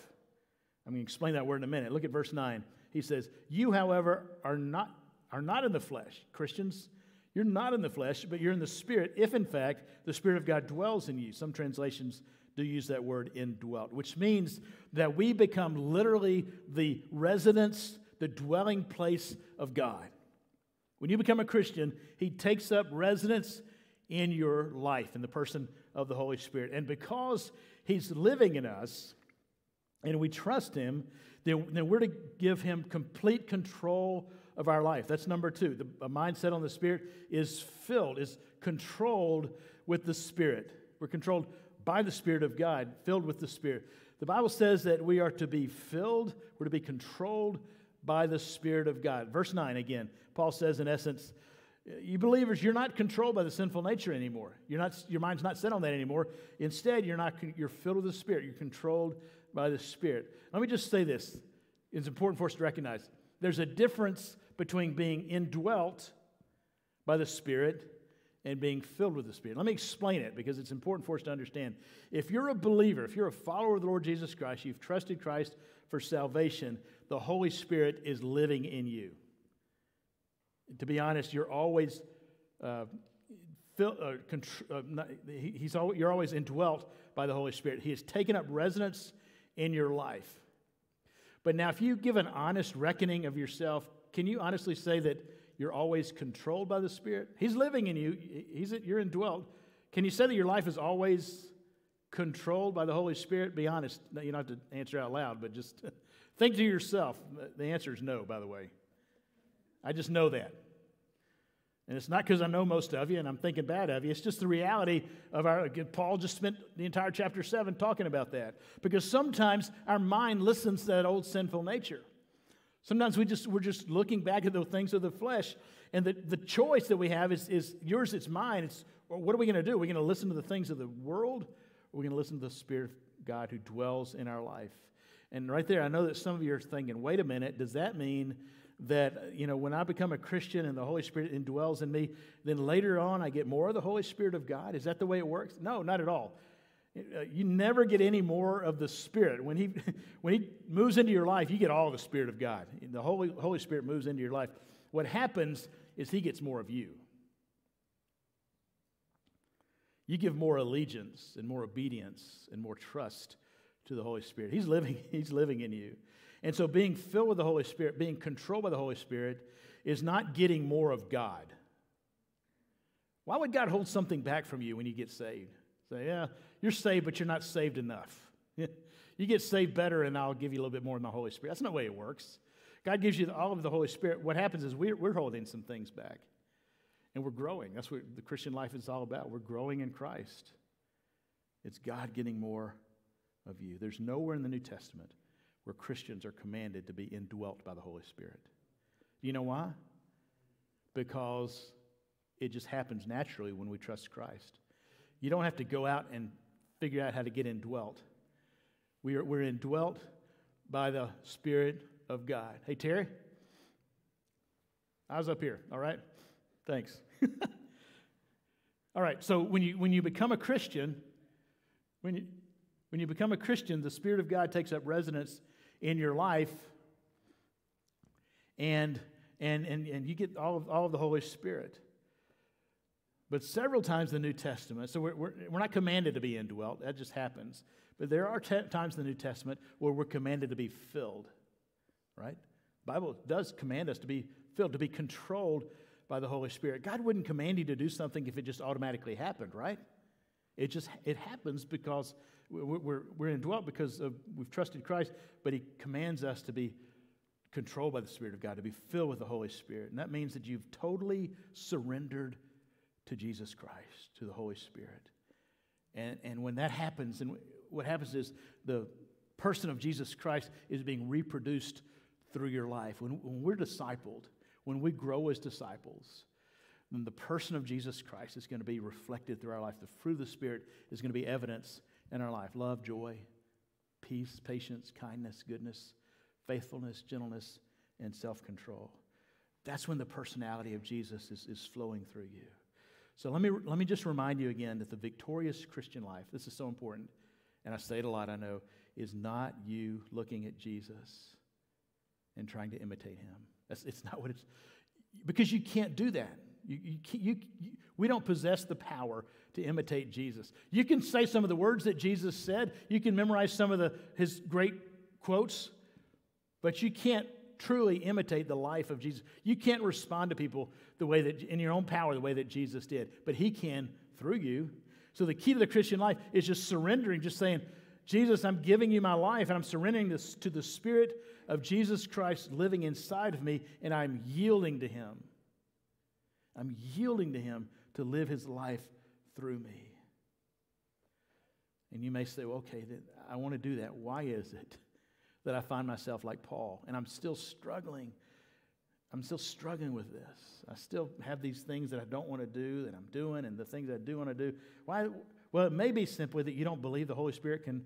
I'm going to explain that word in a minute. Look at verse 9 he says, You, however, are not, are not in the flesh. Christians, you're not in the flesh, but you're in the Spirit, if in fact the Spirit of God dwells in you. Some translations do use that word indwelt, which means that we become literally the residence, the dwelling place of God. When you become a Christian, He takes up residence in your life in the person of the Holy Spirit. And because He's living in us and we trust Him, then, then we're to give him complete control of our life. That's number two. The mindset on the Spirit is filled, is controlled with the Spirit. We're controlled by the Spirit of God, filled with the Spirit. The Bible says that we are to be filled, we're to be controlled by the Spirit of God. Verse 9 again, Paul says, in essence, you believers, you're not controlled by the sinful nature anymore. You're not, your mind's not set on that anymore. Instead, you're, not, you're filled with the Spirit. You're controlled by the Spirit. Let me just say this it's important for us to recognize there's a difference between being indwelt by the Spirit and being filled with the Spirit. Let me explain it because it's important for us to understand. If you're a believer, if you're a follower of the Lord Jesus Christ, you've trusted Christ for salvation, the Holy Spirit is living in you. To be honest, you're always. Uh, fill, uh, contr- uh, not, he, he's al- you're always indwelt by the Holy Spirit. He has taken up residence in your life. But now, if you give an honest reckoning of yourself, can you honestly say that you're always controlled by the Spirit? He's living in you, He's, you're indwelt. Can you say that your life is always controlled by the Holy Spirit? Be honest. You don't have to answer out loud, but just think to yourself. The answer is no, by the way. I just know that. And it's not because I know most of you and I'm thinking bad of you. It's just the reality of our. Paul just spent the entire chapter 7 talking about that. Because sometimes our mind listens to that old sinful nature. Sometimes we just, we're just looking back at the things of the flesh. And the, the choice that we have is, is yours, it's mine. It's, what are we going to do? Are we going to listen to the things of the world? Or are we going to listen to the Spirit of God who dwells in our life? And right there, I know that some of you are thinking, wait a minute, does that mean that, you know, when I become a Christian and the Holy Spirit indwells in me, then later on I get more of the Holy Spirit of God? Is that the way it works? No, not at all. Uh, you never get any more of the Spirit. When he, when he moves into your life, you get all the Spirit of God. The Holy, Holy Spirit moves into your life. What happens is He gets more of you. You give more allegiance and more obedience and more trust to the Holy Spirit. He's living, he's living in you. And so, being filled with the Holy Spirit, being controlled by the Holy Spirit, is not getting more of God. Why would God hold something back from you when you get saved? Say, yeah, you're saved, but you're not saved enough. you get saved better, and I'll give you a little bit more of the Holy Spirit. That's not the way it works. God gives you all of the Holy Spirit. What happens is we're, we're holding some things back, and we're growing. That's what the Christian life is all about. We're growing in Christ. It's God getting more of you. There's nowhere in the New Testament where Christians are commanded to be indwelt by the Holy Spirit. Do you know why? Because it just happens naturally when we trust Christ. You don't have to go out and figure out how to get indwelt. We are, we're indwelt by the Spirit of God. Hey, Terry? I was up here, all right? Thanks. all right, so when you, when you become a Christian, when you, when you become a Christian, the Spirit of God takes up residence in your life, and, and, and, and you get all of, all of the Holy Spirit. But several times in the New Testament, so we're, we're, we're not commanded to be indwelt, that just happens. But there are times in the New Testament where we're commanded to be filled, right? The Bible does command us to be filled, to be controlled by the Holy Spirit. God wouldn't command you to do something if it just automatically happened, right? It just it happens because we're, we're, indwelt because of, we've trusted Christ, but He commands us to be controlled by the Spirit of God, to be filled with the Holy Spirit. And that means that you've totally surrendered to Jesus Christ, to the Holy Spirit. And, and when that happens, and what happens is the person of Jesus Christ is being reproduced through your life. When, when we're discipled, when we grow as disciples, then the person of Jesus Christ is going to be reflected through our life. The fruit of the Spirit is going to be evidence in our life love, joy, peace, patience, kindness, goodness, faithfulness, gentleness, and self control. That's when the personality of Jesus is, is flowing through you. So let me, let me just remind you again that the victorious Christian life, this is so important, and I say it a lot, I know, is not you looking at Jesus and trying to imitate him. That's, it's not what it's, because you can't do that. You, you, you, we don't possess the power to imitate Jesus. You can say some of the words that Jesus said, you can memorize some of the, his great quotes, but you can't truly imitate the life of Jesus. You can't respond to people the way that, in your own power, the way that Jesus did, but he can through you. So the key to the Christian life is just surrendering, just saying, Jesus, I'm giving you my life, and I'm surrendering this to the Spirit of Jesus Christ living inside of me, and I'm yielding to him. I'm yielding to him to live his life through me. And you may say, well, okay, I want to do that. Why is it that I find myself like Paul? And I'm still struggling. I'm still struggling with this. I still have these things that I don't want to do that I'm doing, and the things I do want to do. Why? Well, it may be simply that you don't believe the Holy Spirit can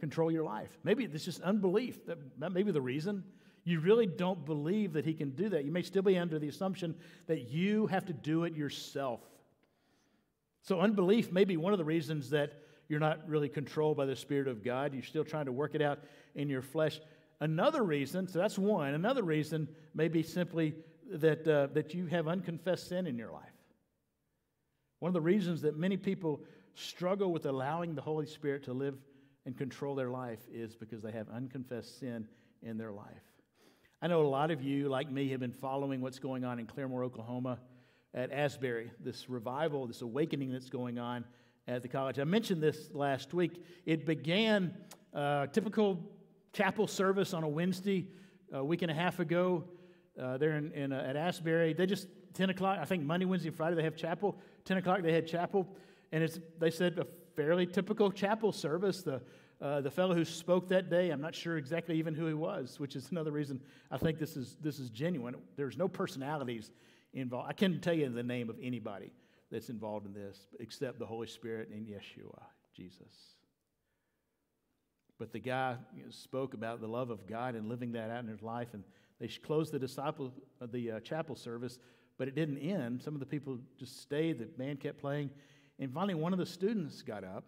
control your life. Maybe it's just unbelief. That, that may be the reason. You really don't believe that He can do that. You may still be under the assumption that you have to do it yourself. So, unbelief may be one of the reasons that you're not really controlled by the Spirit of God. You're still trying to work it out in your flesh. Another reason, so that's one, another reason may be simply that, uh, that you have unconfessed sin in your life. One of the reasons that many people struggle with allowing the Holy Spirit to live and control their life is because they have unconfessed sin in their life. I know a lot of you, like me, have been following what's going on in Claremore, Oklahoma at Asbury, this revival, this awakening that's going on at the college. I mentioned this last week. It began uh, typical chapel service on a Wednesday, a week and a half ago, uh, there in, in uh, at Asbury. They just 10 o'clock. I think Monday, Wednesday, Friday they have chapel. 10 o'clock they had chapel, and it's they said fairly typical chapel service. The uh, the fellow who spoke that day, I'm not sure exactly even who he was, which is another reason I think this is this is genuine. There's no personalities involved. I can't tell you the name of anybody that's involved in this except the Holy Spirit and Yeshua, Jesus. But the guy you know, spoke about the love of God and living that out in his life, and they closed the disciple uh, the uh, chapel service, but it didn't end. Some of the people just stayed. The band kept playing, and finally, one of the students got up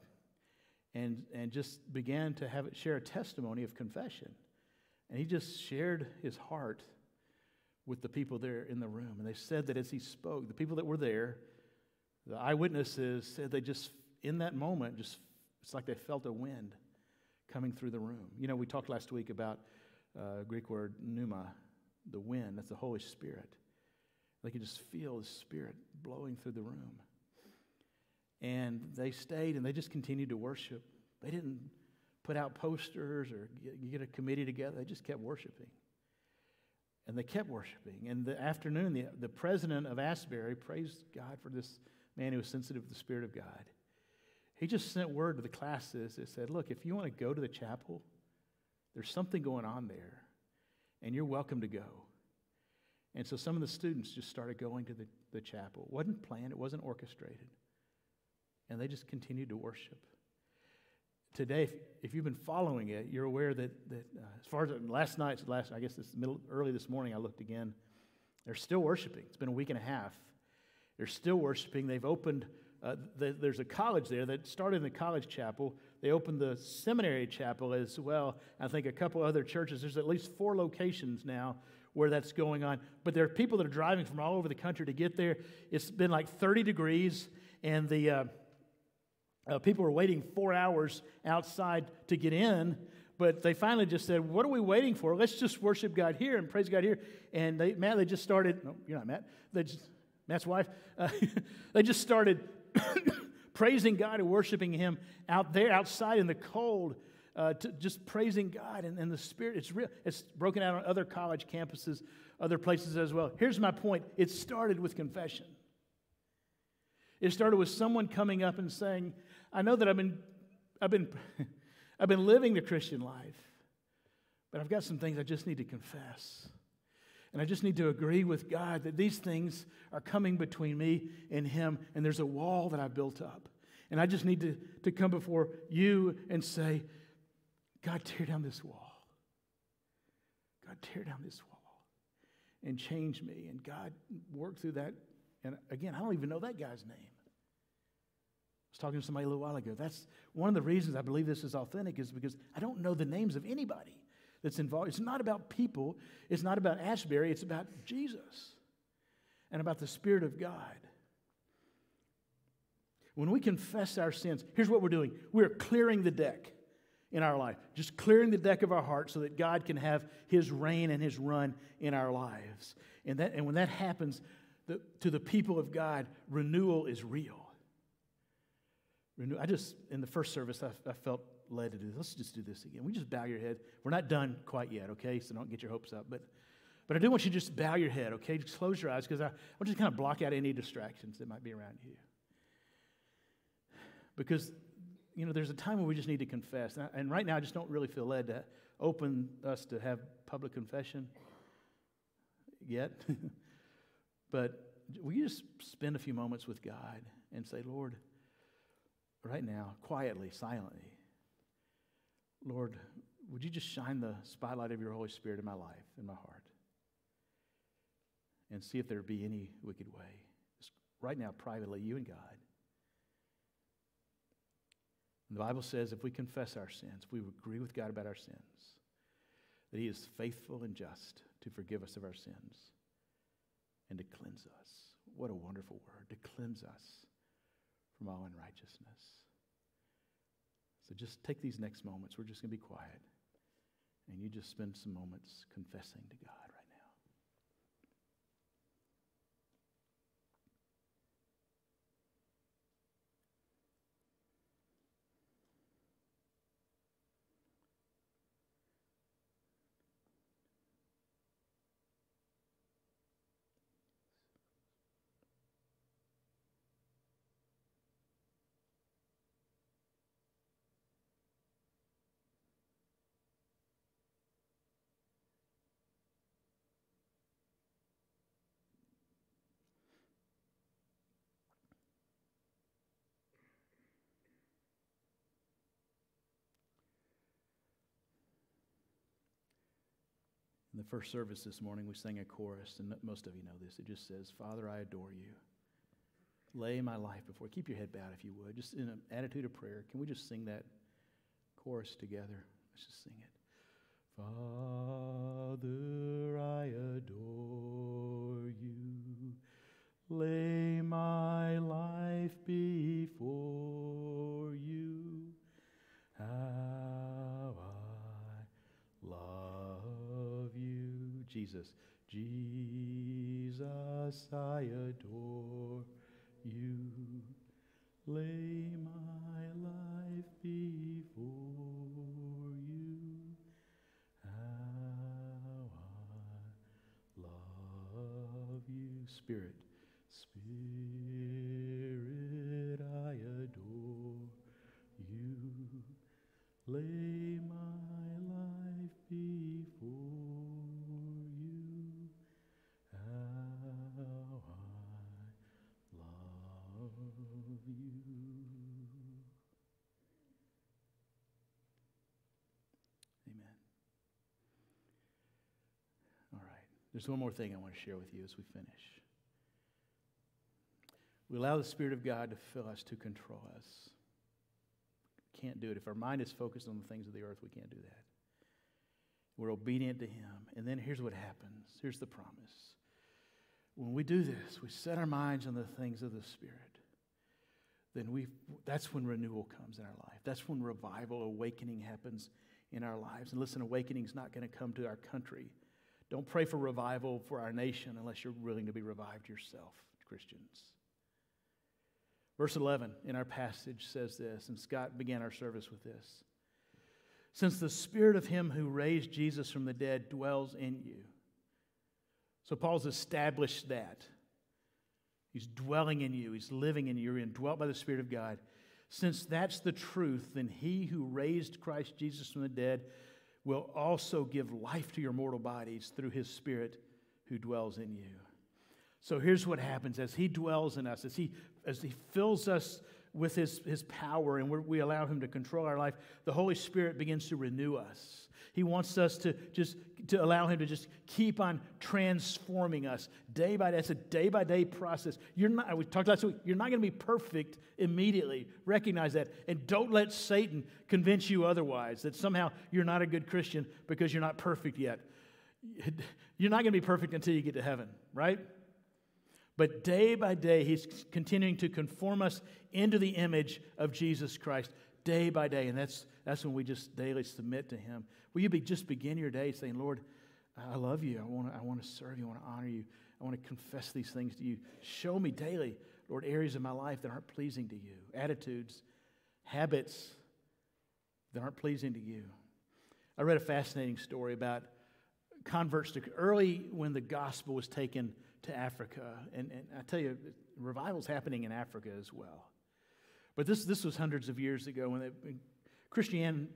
and and just began to have share a testimony of confession, and he just shared his heart with the people there in the room, and they said that as he spoke, the people that were there, the eyewitnesses said they just in that moment just it's like they felt a wind coming through the room. You know, we talked last week about uh, Greek word pneuma, the wind. That's the Holy Spirit. They could just feel the Spirit blowing through the room. And they stayed and they just continued to worship. They didn't put out posters or get, a committee together. They just kept worshiping. And they kept worshiping. And the afternoon, the, the president of Asbury praised God for this man who was sensitive to the Spirit of God. He just sent word to the classes that said, Look, if you want to go to the chapel, there's something going on there, and you're welcome to go. And so some of the students just started going to the, the chapel. It wasn't planned, it wasn't orchestrated. And they just continued to worship. Today, if, if you've been following it, you're aware that, that uh, as far as last night, last, I guess this middle, early this morning, I looked again. They're still worshiping. It's been a week and a half. They're still worshiping. They've opened uh, the, there's a college there that started in the college chapel. They opened the seminary chapel as well. I think a couple other churches. There's at least four locations now where that's going on. But there are people that are driving from all over the country to get there. It's been like 30 degrees, and the uh, uh, people were waiting four hours outside to get in. But they finally just said, "What are we waiting for? Let's just worship God here and praise God here." And they, Matt, they just started. No, you're not Matt. They just, Matt's wife. Uh, they just started praising God and worshiping Him out there, outside in the cold, uh, just praising God and, and the Spirit. It's real. It's broken out on other college campuses, other places as well. Here's my point it started with confession. It started with someone coming up and saying, I know that I've been, I've been, I've been living the Christian life, but I've got some things I just need to confess. And I just need to agree with God that these things are coming between me and Him, and there's a wall that I've built up. And I just need to, to come before you and say, God, tear down this wall. God, tear down this wall and change me. And God, work through that. And again, I don't even know that guy's name. Was talking to somebody a little while ago. That's one of the reasons I believe this is authentic, is because I don't know the names of anybody that's involved. It's not about people, it's not about Asbury, it's about Jesus and about the Spirit of God. When we confess our sins, here's what we're doing we're clearing the deck in our life, just clearing the deck of our heart so that God can have His reign and His run in our lives. And, that, and when that happens, the, to the people of God, renewal is real. Renew, I just, in the first service, I, I felt led to do this. Let's just do this again. We just bow your head. We're not done quite yet, okay? So don't get your hopes up. But, but I do want you to just bow your head, okay? Just close your eyes because I, I want you to kind of block out any distractions that might be around you. Because, you know, there's a time when we just need to confess. And, I, and right now, I just don't really feel led to open us to have public confession yet. but you just spend a few moments with God and say, Lord, right now, quietly, silently, Lord, would you just shine the spotlight of your Holy Spirit in my life, in my heart, and see if there be any wicked way? Just right now, privately, you and God. And the Bible says if we confess our sins, if we agree with God about our sins, that He is faithful and just to forgive us of our sins and to cleanse us. What a wonderful word, to cleanse us from all unrighteousness. So just take these next moments. We're just going to be quiet. And you just spend some moments confessing to God In the first service this morning, we sang a chorus, and most of you know this. It just says, Father, I adore you. Lay my life before. Keep your head bowed if you would, just in an attitude of prayer. Can we just sing that chorus together? Let's just sing it. Father, I adore you. Lay my life before you. How I love you. Jesus, Jesus, I adore you. Lay my life before you. How I love you. Spirit, There's one more thing I want to share with you as we finish. We allow the Spirit of God to fill us, to control us. Can't do it. If our mind is focused on the things of the earth, we can't do that. We're obedient to Him. And then here's what happens here's the promise. When we do this, we set our minds on the things of the Spirit, then we that's when renewal comes in our life. That's when revival, awakening happens in our lives. And listen, awakening is not going to come to our country. Don't pray for revival for our nation unless you're willing to be revived yourself, Christians. Verse 11 in our passage says this, and Scott began our service with this. Since the spirit of him who raised Jesus from the dead dwells in you. So Paul's established that. He's dwelling in you, he's living in you, you're indwelt by the Spirit of God. Since that's the truth, then he who raised Christ Jesus from the dead will also give life to your mortal bodies through his Spirit who dwells in you. So here's what happens as he dwells in us, as he, as he fills us with his, his power and we allow him to control our life, the Holy Spirit begins to renew us. He wants us to just to allow him to just keep on transforming us day by day. It's a day by day process. You're not, we talked last week, you're not going to be perfect immediately. Recognize that. And don't let Satan convince you otherwise that somehow you're not a good Christian because you're not perfect yet. You're not going to be perfect until you get to heaven, right? But day by day, he's continuing to conform us into the image of Jesus Christ, day by day. And that's, that's when we just daily submit to him. Will you be, just begin your day saying, Lord, I love you. I want to I wanna serve you. I want to honor you. I want to confess these things to you. Show me daily, Lord, areas of my life that aren't pleasing to you, attitudes, habits that aren't pleasing to you. I read a fascinating story about converts to early when the gospel was taken to Africa. And, and I tell you, revival's happening in Africa as well. But this, this was hundreds of years ago when, they, when Christian,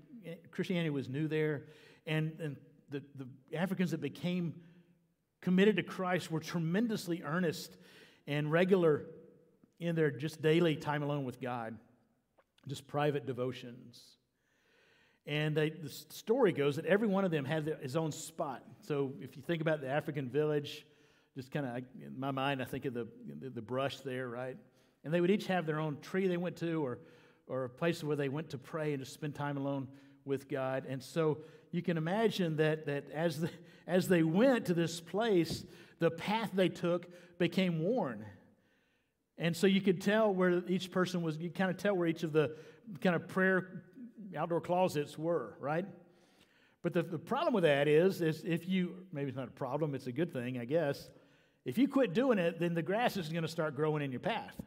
Christianity was new there, and, and the, the Africans that became committed to Christ were tremendously earnest and regular in their just daily time alone with God, just private devotions. And they, the story goes that every one of them had his own spot. So if you think about the African village, just kind of in my mind, I think of the, the brush there, right? And they would each have their own tree they went to, or, or a place where they went to pray and to spend time alone with God. And so you can imagine that, that as, the, as they went to this place, the path they took became worn. And so you could tell where each person was, you kind of tell where each of the kind of prayer outdoor closets were, right? But the, the problem with that is, is if you, maybe it's not a problem, it's a good thing, I guess. If you quit doing it, then the grass is going to start growing in your path.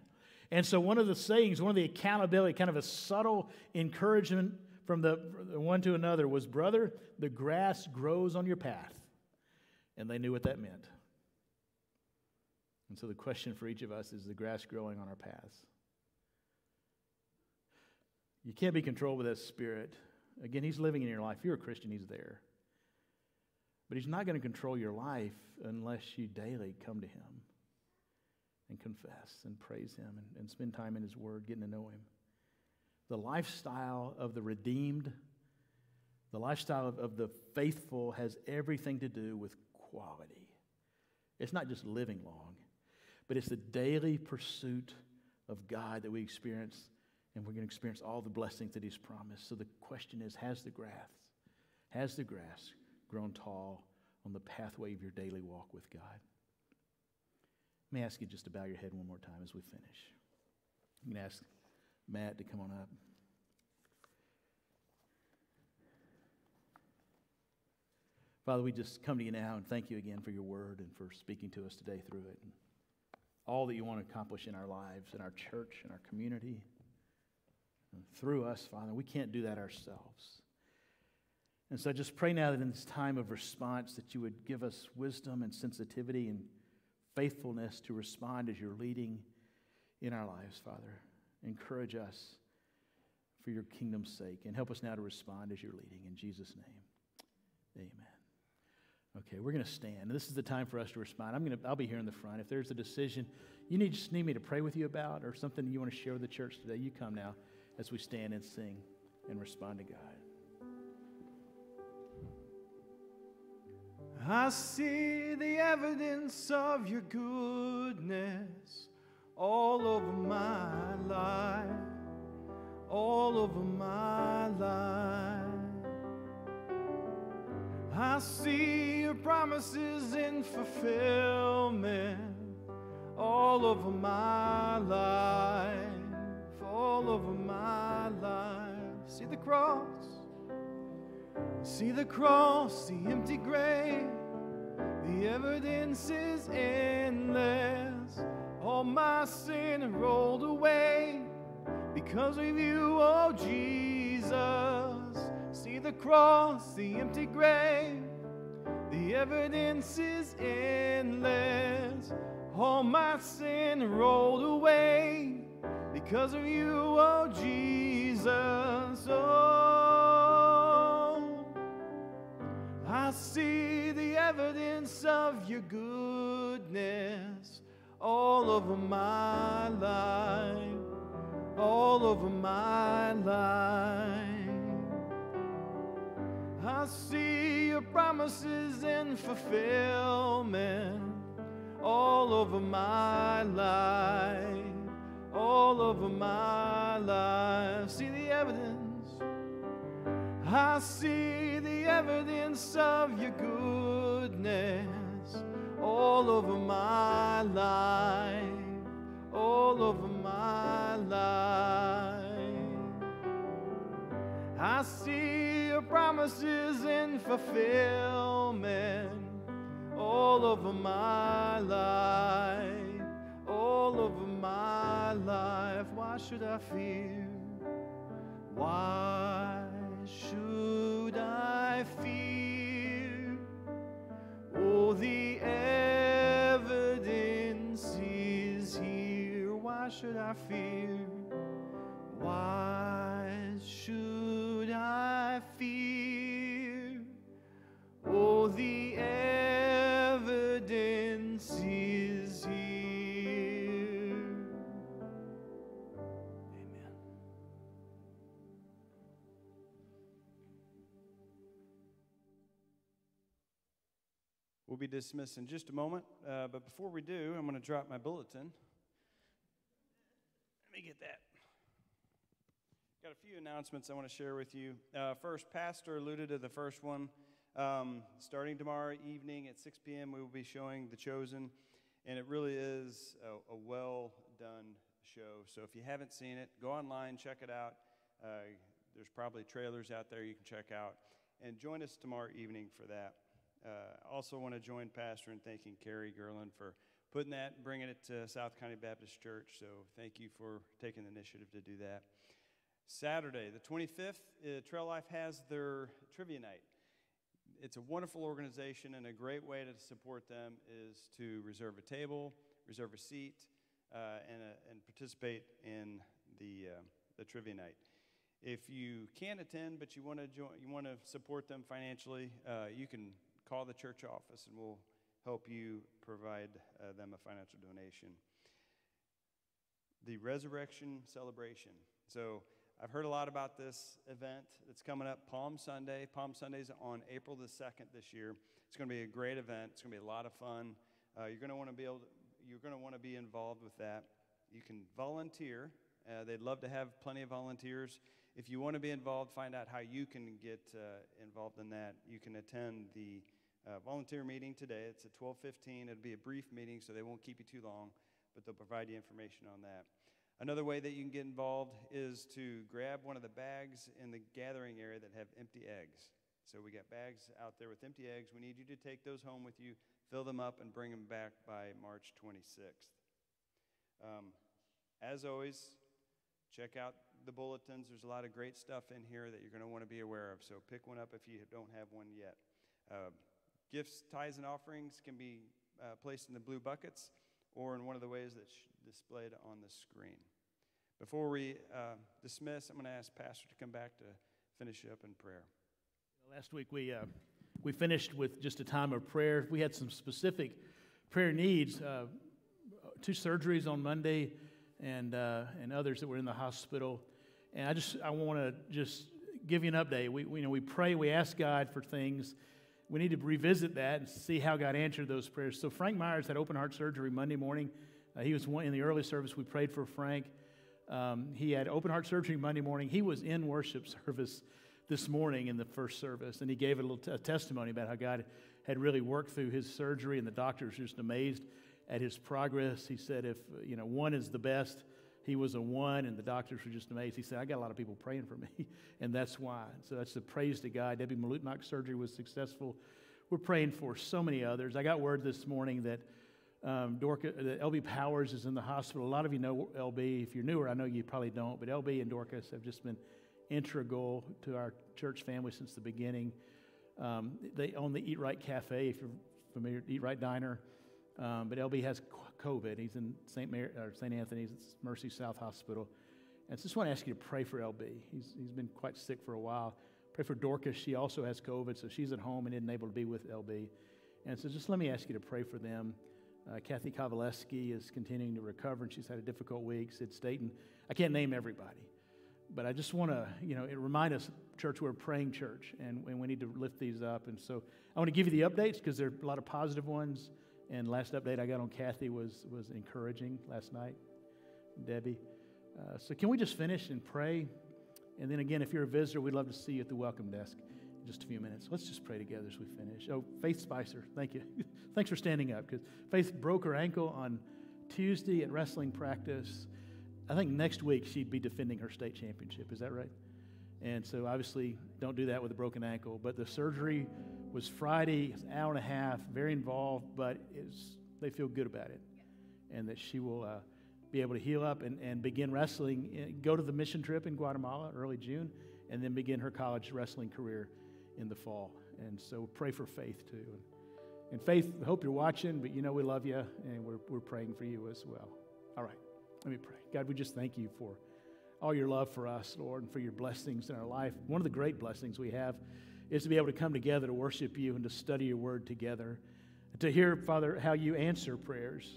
And so, one of the sayings, one of the accountability, kind of a subtle encouragement from the one to another was, Brother, the grass grows on your path. And they knew what that meant. And so, the question for each of us is the grass growing on our paths? You can't be controlled with that spirit. Again, He's living in your life. If you're a Christian, He's there. But He's not going to control your life unless you daily come to Him and confess and praise Him and, and spend time in His Word, getting to know Him. The lifestyle of the redeemed, the lifestyle of, of the faithful has everything to do with quality. It's not just living long, but it's the daily pursuit of God that we experience, and we're going to experience all the blessings that He's promised. So the question is has the grass, has the grass grown tall on the pathway of your daily walk with God? Let me ask you just to bow your head one more time as we finish. I'm going to ask Matt to come on up. Father, we just come to you now and thank you again for your word and for speaking to us today through it. And all that you want to accomplish in our lives, in our church, in our community, through us, Father. We can't do that ourselves. And so I just pray now that in this time of response that you would give us wisdom and sensitivity and faithfulness to respond as you're leading in our lives, Father. Encourage us for your kingdom's sake and help us now to respond as you're leading. In Jesus' name, amen. Okay, we're going to stand. This is the time for us to respond. I'm going to, I'll be here in the front. If there's a decision you need, just need me to pray with you about or something you want to share with the church today, you come now as we stand and sing and respond to God. I see the evidence of your goodness all over my life, all over my life. I see your promises in fulfillment all over my life, all over my life. See the cross See the cross, the empty grave, the evidence is endless. All my sin rolled away because of you, oh Jesus. See the cross, the empty grave, the evidence is endless. All my sin rolled away because of you, oh Jesus. Oh, I see the evidence of your goodness all over my life, all over my life. I see your promises in fulfillment all over my life, all over my life. See the evidence I see the evidence of your goodness all over my life, all over my life. I see your promises in fulfillment all over my life, all over my life. Why should I fear? Why? Should I fear? Oh, the evidence is here. Why should I fear? Why should I fear? Be dismissed in just a moment. Uh, but before we do, I'm going to drop my bulletin. Let me get that. got a few announcements I want to share with you. Uh, first, Pastor alluded to the first one. Um, starting tomorrow evening at 6 p.m., we will be showing The Chosen, and it really is a, a well done show. So if you haven't seen it, go online, check it out. Uh, there's probably trailers out there you can check out. And join us tomorrow evening for that. Uh, also, want to join Pastor in thanking Carrie Gerland for putting that bringing it to South County Baptist Church. So, thank you for taking the initiative to do that. Saturday, the 25th, uh, Trail Life has their trivia night. It's a wonderful organization, and a great way to support them is to reserve a table, reserve a seat, uh, and, uh, and participate in the, uh, the trivia night. If you can't attend, but you want to join, you want to support them financially, uh, you can call the church office, and we'll help you provide uh, them a financial donation. The resurrection celebration. So I've heard a lot about this event that's coming up Palm Sunday. Palm Sunday's on April the 2nd this year. It's going to be a great event. It's going to be a lot of fun. Uh, you're going to want to be able to, you're going to want to be involved with that. You can volunteer. Uh, they'd love to have plenty of volunteers. If you want to be involved, find out how you can get uh, involved in that. You can attend the uh, volunteer meeting today. It's at 12:15. It'll be a brief meeting, so they won't keep you too long, but they'll provide you information on that. Another way that you can get involved is to grab one of the bags in the gathering area that have empty eggs. So we got bags out there with empty eggs. We need you to take those home with you, fill them up, and bring them back by March 26th. Um, as always, check out the bulletins. There's a lot of great stuff in here that you're going to want to be aware of. So pick one up if you don't have one yet. Uh, gifts, tithes, and offerings can be uh, placed in the blue buckets or in one of the ways that's displayed on the screen. Before we uh, dismiss, I'm going to ask Pastor to come back to finish up in prayer. Last week we, uh, we finished with just a time of prayer. We had some specific prayer needs uh, two surgeries on Monday and, uh, and others that were in the hospital. And I just I want to just give you an update. We, we, you know, we pray, we ask God for things we need to revisit that and see how God answered those prayers. So Frank Myers had open heart surgery Monday morning. Uh, he was one, in the early service. We prayed for Frank. Um, he had open heart surgery Monday morning. He was in worship service this morning in the first service, and he gave a little t- a testimony about how God had really worked through his surgery, and the doctors just amazed at his progress. He said, if you know one is the best, he was a one, and the doctors were just amazed. He said, I got a lot of people praying for me, and that's why. So that's the praise to God. Debbie Malutmak's surgery was successful. We're praying for so many others. I got word this morning that um, that LB Powers is in the hospital. A lot of you know LB. If you're newer, I know you probably don't, but LB and Dorcas have just been integral to our church family since the beginning. Um, they own the Eat Right Cafe, if you're familiar, Eat Right Diner. Um, but LB has COVID. He's in St. Mary, or St. Anthony's, Mercy South Hospital. And so just want to ask you to pray for LB. He's, he's been quite sick for a while. Pray for Dorcas. She also has COVID, so she's at home and isn't able to be with LB. And so just let me ask you to pray for them. Uh, Kathy Kovaleski is continuing to recover, and she's had a difficult week. Sid Staten. I can't name everybody, but I just want to, you know, remind us, church, we're a praying church, and, and we need to lift these up. And so I want to give you the updates because there are a lot of positive ones. And last update I got on Kathy was, was encouraging last night, Debbie. Uh, so, can we just finish and pray? And then again, if you're a visitor, we'd love to see you at the welcome desk in just a few minutes. Let's just pray together as we finish. Oh, Faith Spicer, thank you. Thanks for standing up because Faith broke her ankle on Tuesday at wrestling practice. I think next week she'd be defending her state championship. Is that right? And so, obviously, don't do that with a broken ankle. But the surgery was Friday, an hour and a half, very involved, but they feel good about it. And that she will uh, be able to heal up and, and begin wrestling, eh, go to the mission trip in Guatemala early June, and then begin her college wrestling career in the fall. And so pray for Faith too. And, and Faith, I hope you're watching, but you know we love you, and we're, we're praying for you as well. All right, let me pray. God, we just thank you for all your love for us, Lord, and for your blessings in our life. One of the great blessings we have is to be able to come together to worship you and to study your word together. To hear, Father, how you answer prayers.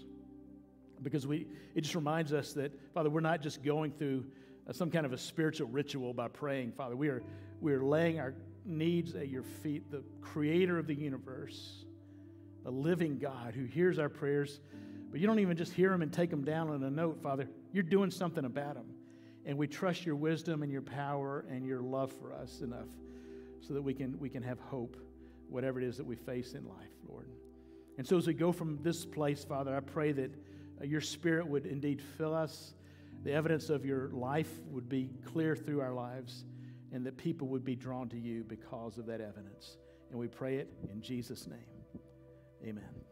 Because we, it just reminds us that, Father, we're not just going through uh, some kind of a spiritual ritual by praying, Father. We are, we are laying our needs at your feet, the creator of the universe, the living God who hears our prayers. But you don't even just hear them and take them down on a note, Father. You're doing something about them. And we trust your wisdom and your power and your love for us enough so that we can, we can have hope, whatever it is that we face in life, Lord. And so as we go from this place, Father, I pray that uh, your spirit would indeed fill us. The evidence of your life would be clear through our lives, and that people would be drawn to you because of that evidence. And we pray it in Jesus' name. Amen.